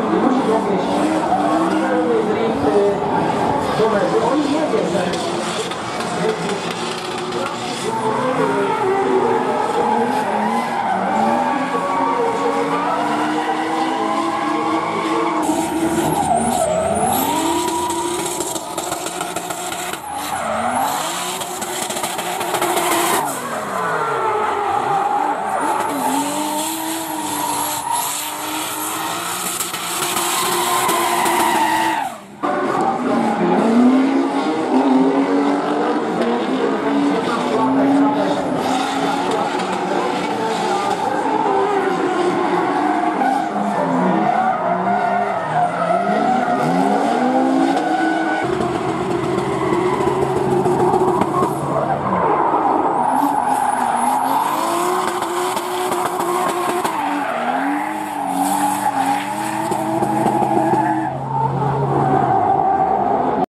Может, много еще.